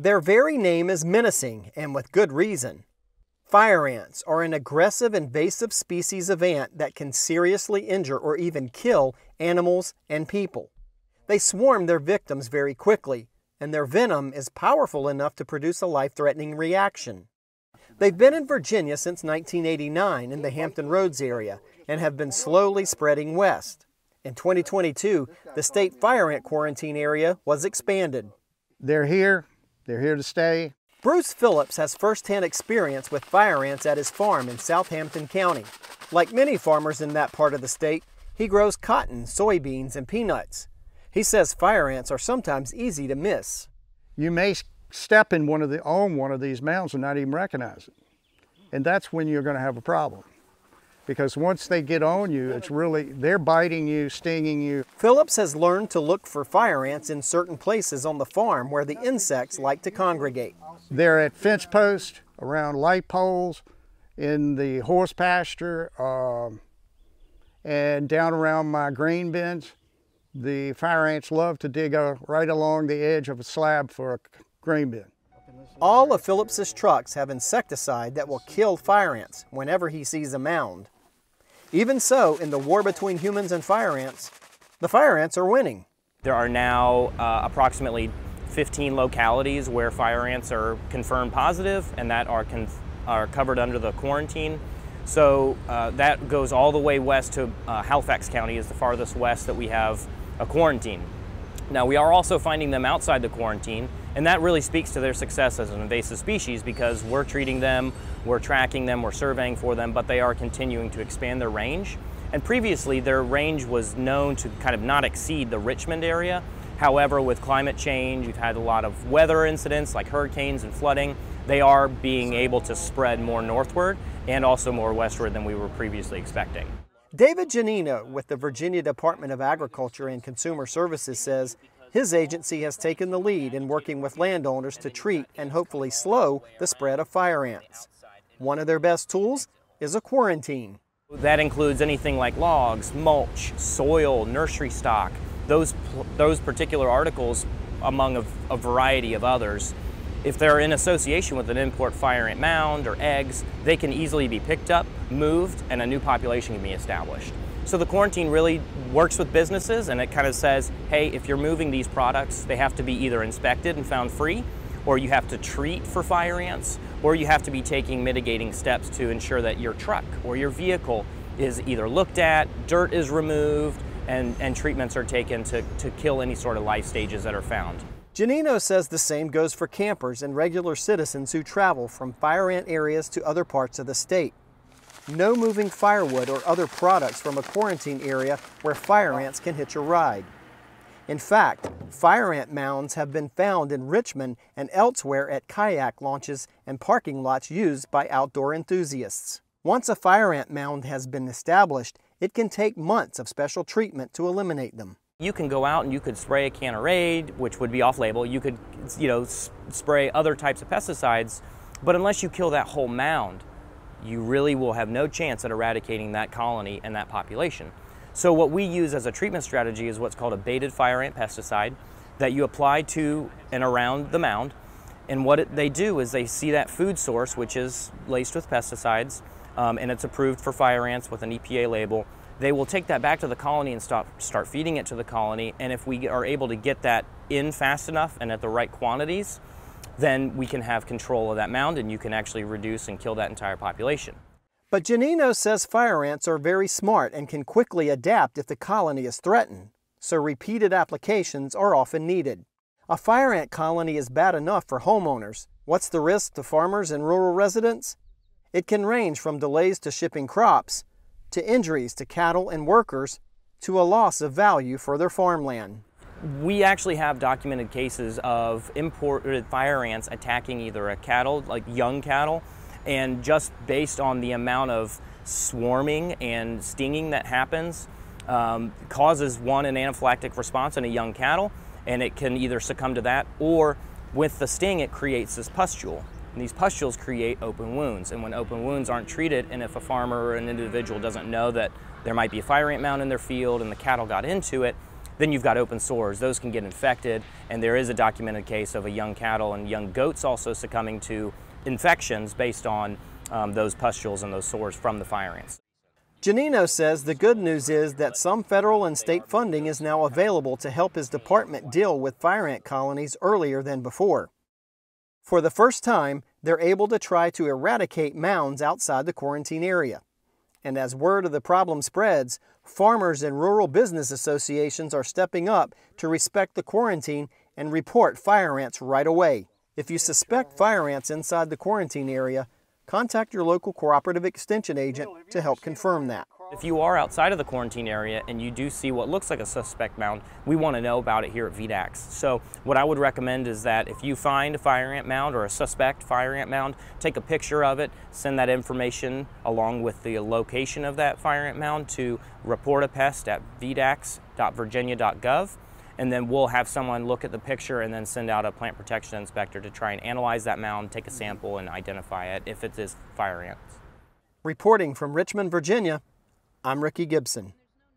Their very name is menacing, and with good reason. Fire ants are an aggressive invasive species of ant that can seriously injure or even kill animals and people. They swarm their victims very quickly, and their venom is powerful enough to produce a life-threatening reaction. They've been in Virginia since 1989 in the Hampton Roads area and have been slowly spreading west. In 2022, the state fire ant quarantine area was expanded. They're here, they're here to stay. Bruce Phillips has firsthand experience with fire ants at his farm in Southampton County. Like many farmers in that part of the state, he grows cotton, soybeans, and peanuts. He says fire ants are sometimes easy to miss. You may step in one of the on one of these mounds and not even recognize it. And that's when you're going to have a problem. Because once they get on you, it's really, they're biting you, stinging you. Phillips has learned to look for fire ants in certain places on the farm where the insects like to congregate. They're at fence posts, around light poles, in the horse pasture, um, and down around my grain bins. The fire ants love to dig uh, right along the edge of a slab for a grain bin. All of Phillips's trucks have insecticide that will kill fire ants whenever he sees a mound. Even so, in the war between humans and fire ants, the fire ants are winning. There are now uh, approximately 15 localities where fire ants are confirmed positive and that are, are covered under the quarantine. So uh, that goes all the way west to uh, Halifax County is the farthest west that we have a quarantine. Now we are also finding them outside the quarantine and that really speaks to their success as an invasive species because we're treating them, we're tracking them, we're surveying for them, but they are continuing to expand their range. And previously their range was known to kind of not exceed the Richmond area. However, with climate change, we've had a lot of weather incidents like hurricanes and flooding. They are being able to spread more northward and also more westward than we were previously expecting. David Gianino with the Virginia Department of Agriculture and Consumer Services says his agency has taken the lead in working with landowners to treat and hopefully slow the spread of fire ants. One of their best tools is a quarantine. That includes anything like logs, mulch, soil, nursery stock, those, those particular articles among a, a variety of others if they're in association with an import fire ant mound or eggs, they can easily be picked up, moved, and a new population can be established. So the quarantine really works with businesses and it kind of says, hey, if you're moving these products, they have to be either inspected and found free, or you have to treat for fire ants, or you have to be taking mitigating steps to ensure that your truck or your vehicle is either looked at, dirt is removed, and, and treatments are taken to, to kill any sort of life stages that are found. Gianino says the same goes for campers and regular citizens who travel from fire ant areas to other parts of the state. No moving firewood or other products from a quarantine area where fire ants can hitch a ride. In fact, fire ant mounds have been found in Richmond and elsewhere at kayak launches and parking lots used by outdoor enthusiasts. Once a fire ant mound has been established, it can take months of special treatment to eliminate them. You can go out and you could spray a can of Raid, which would be off-label. You could, you know, spray other types of pesticides, but unless you kill that whole mound, you really will have no chance at eradicating that colony and that population. So what we use as a treatment strategy is what's called a baited fire ant pesticide that you apply to and around the mound. And what they do is they see that food source, which is laced with pesticides, um, and it's approved for fire ants with an EPA label they will take that back to the colony and stop, start feeding it to the colony. And if we are able to get that in fast enough and at the right quantities, then we can have control of that mound and you can actually reduce and kill that entire population. But Gianino says fire ants are very smart and can quickly adapt if the colony is threatened, so repeated applications are often needed. A fire ant colony is bad enough for homeowners. What's the risk to farmers and rural residents? It can range from delays to shipping crops to injuries to cattle and workers, to a loss of value for their farmland. We actually have documented cases of imported fire ants attacking either a cattle, like young cattle, and just based on the amount of swarming and stinging that happens, um, causes one an anaphylactic response in a young cattle, and it can either succumb to that or with the sting it creates this pustule. And these pustules create open wounds. And when open wounds aren't treated, and if a farmer or an individual doesn't know that there might be a fire ant mound in their field and the cattle got into it, then you've got open sores. Those can get infected, and there is a documented case of a young cattle and young goats also succumbing to infections based on um, those pustules and those sores from the fire ants. Gianino says the good news is that some federal and state funding is now available to help his department deal with fire ant colonies earlier than before. For the first time, they're able to try to eradicate mounds outside the quarantine area. And as word of the problem spreads, farmers and rural business associations are stepping up to respect the quarantine and report fire ants right away. If you suspect fire ants inside the quarantine area, contact your local cooperative extension agent to help confirm that. If you are outside of the quarantine area and you do see what looks like a suspect mound, we want to know about it here at VDACS. So what I would recommend is that if you find a fire ant mound or a suspect fire ant mound, take a picture of it, send that information along with the location of that fire ant mound to report a pest at vdacs.virginia.gov and then we'll have someone look at the picture and then send out a plant protection inspector to try and analyze that mound, take a sample and identify it if it is fire ants. Reporting from Richmond, Virginia, I'm Ricky Gibson.